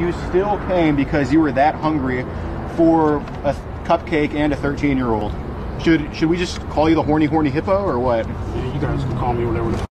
You still came because you were that hungry for a cupcake and a 13 year old. Should should we just call you the horny horny hippo or what? Yeah, you guys can call me whatever